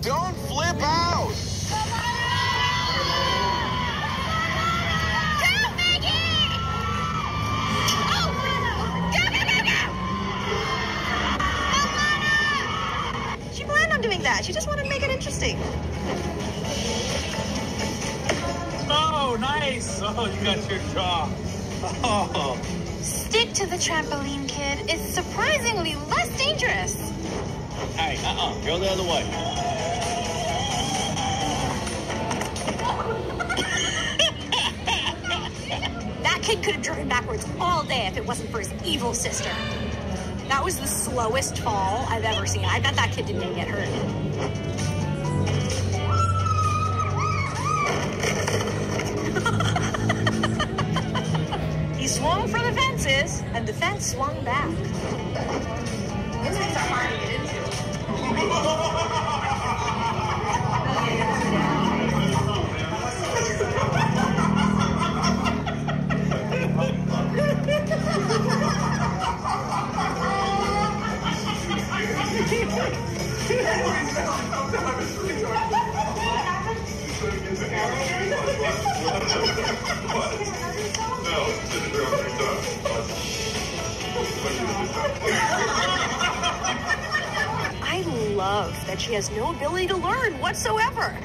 Don't flip out. Go, Maggie! Oh! Go, go, go, go! She planned on doing that. She just wanted to make it interesting. Oh, nice. Oh, you got your jaw. Oh. Stick to the trampoline, kid. It's surprisingly less dangerous. Hey, uh-uh. Go the other way. That kid could have driven backwards all day if it wasn't for his evil sister. That was the slowest fall I've ever seen. I bet that kid didn't even get hurt. he swung for the fences, and the fence swung back. Those things are hard to get into. I love that she has no ability to learn whatsoever.